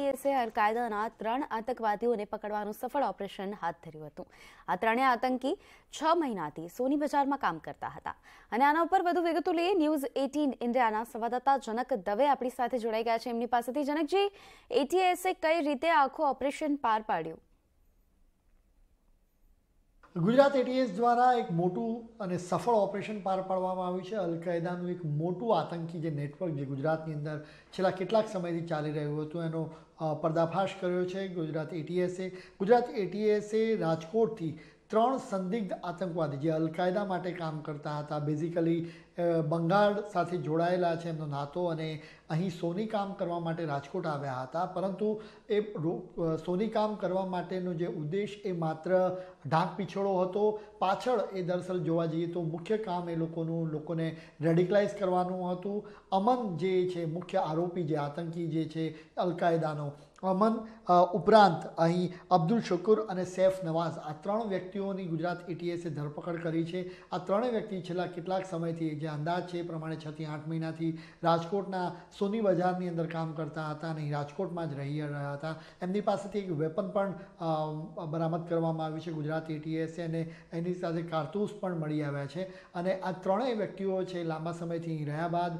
એટીએસે અલકાયદાના ત્રણ આતંકવાદીઓને પકડવાનું સફળ ઓપરેશન હાથ ધર્યું હતું. આ ત્રણેય આતંકી છ મહિનાથી સોની બજારમાં કામ કરતા હતા. અને આના ઉપર વધુ વિગતો લઈએ. ન્યૂઝ એટીન ઇન્ડિયાના સંવાદદાતા જનક દવે આપણી સાથે જોડાઈ ગયા છે. એમની પાસેથી જનકજી એટીએસે કઈ રીતે આખું ઓપરેશન પાર પાડ્યું? ગુજરાત એટીએસ દ્વારા એક મોટું અને સફળ ઓપરેશન પાર પાડવામાં આવ્યું છે. અલકાયદાનું એક મોટું આતંકી જે નેટવર્ક જે ગુજરાતની અંદર છેલ્લા કેટલાક સમયથી ચાલી રહ્યું હતું, એનો પર્દાફાશ કર્યો છે ગુજરાત એટીએસે ગુજરાત એટીએસે રાજકોટથી ત્રણ સંદિગ્ધ આતંકવાદી જે અલકાયદા માટે કામ કરતા હતા બેઝિકલી બંગાળ સાથે જોડાયેલા છે, એમનો નાતો અને અહીં સોની કામ કરવા માટે રાજકોટ આવ્યા હતા. પરંતુ એ સોની કામ કરવા માટેનો જે ઉદ્દેશ એ માત્ર ઢાંક પીછોડો હતો. પાછળ એ દરસલ જોવા જઈએ તો મુખ્ય કામ એ લોકોનું, લોકોને રેડિકલાઇઝ કરવાનું હતું. અમન જે છે, મુખ્ય આરોપી જે આતંકી જે છે, અલકાયદાનો, અમન ઉપરાંત અહીં અબ્દુલ શકુર અને સૈફ નવાઝ, આ ત્રણ વ્યક્તિઓની ગુજરાત એટીએસે ધરપકડ કરી છે. આ ત્રણેય વ્યક્તિ છેલ્લા કેટલાક સમયથી જે અંદાજ છે એ પ્રમાણે છ થી આઠ મહિનાથી રાજકોટના સોની બજારની અંદર કામ કરતા હતા અને રાજકોટમાં જ રહી રહ્યા હતા. એમની પાસેથી એક વેપન પણ બરામદ કરવામાં આવ્યું છે. ગુજરાત એટીએસે અને એની સાથે કારતૂસ પણ મળી આવ્યા છે. અને આ ત્રણેય વ્યક્તિઓ છે લાંબા સમયથી અહીં રહ્યા બાદ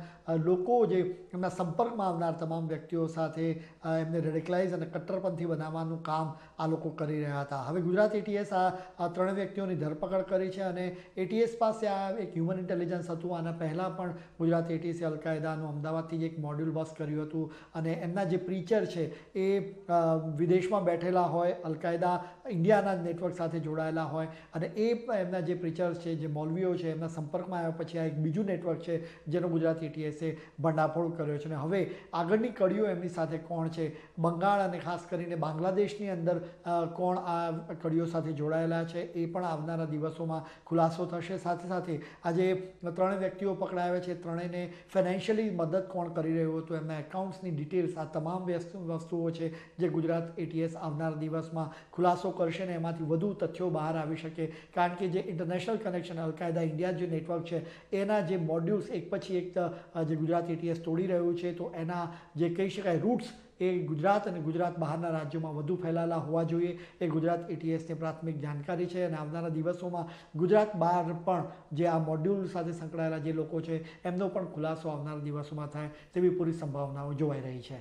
લોકો જે એમના સંપર્કમાં આવનાર તમામ વ્યક્તિઓ સાથે એમને રેડિકલાઇઝ અને કટ્ટરપંથી બનાવવાનું કામ આ લોકો કરી રહ્યા હતા. હવે ગુજરાત એટીએસ આ ત્રણેય વ્યક્તિઓની ધરપકડ કરી છે અને એટીએસ પાસે આ એક હ્યુમન ઇન્ટેલિજન્સ હતું. આના પહેલાં પણ ગુજરાત એટીસી અલકાયદાનું અમદાવાદથી જ એક મોડ્યુલ બસ કર્યું હતું અને એમના જે પ્રીચર છે એ વિદેશમાં બેઠેલા હોય, અલકાયદા ઇન્ડિયાના નેટવર્ક સાથે જોડાયેલા હોય અને એ એમના જે પ્રીચર્સ છે, જે મૌલવીઓ છે, એમના સંપર્કમાં આવ્યા પછી આ એક બીજું નેટવર્ક છે જેનો ગુજરાત એટીએસે ભંડાફોડ કર્યો છે અને હવે આગળની કડીઓ એમની સાથે કોણ છે? બંગાળ અને ખાસ કરીને બાંગ્લાદેશની અંદર કોણ આ કડીઓ સાથે જોડાયેલા છે એ પણ આવનારા દિવસોમાં ખુલાસો થશે. સાથે સાથે આજે વ્યક્તિઓ પકડાયા છે, ત્રણેયને ફાઇનાન્શિયલી મદદ કોણ કરી રહ્યું હતું, એમના એકાઉન્ટ્સની ડિટેલ્સ આ તમામ વસ્તુઓ છે જે ગુજરાત એટીએસ આવનાર દિવસમાં ખુલાસો કરશે ને એમાંથી વધુ તથ્યો બહાર આવી શકે. કારણ કે જે international connection Al Qaeda India જે નેટવર્ક છે, એના જે મોડ્યુલ્સ એક પછી એક જે ગુજરાત એટીએસ તોડી રહ્યું છે, તો એના જે કહી શકાય રૂટ્સ એ ગુજરાત અને ગુજરાત બહારના રાજ્યોમાં વધુ ફેલાયેલા હોવા જોઈએ. એ ગુજરાત એટીએસની પ્રાથમિક જાણકારી છે અને આવનારા દિવસોમાં ગુજરાત બહાર પણ જે આ મોડ્યુલ સાથે સંકળાયેલા જે લોકો છે, એમનો પણ ખુલાસો આવનારા દિવસોમાં થાય તેવી પૂરી સંભાવનાઓ જોવાઈ રહી છે.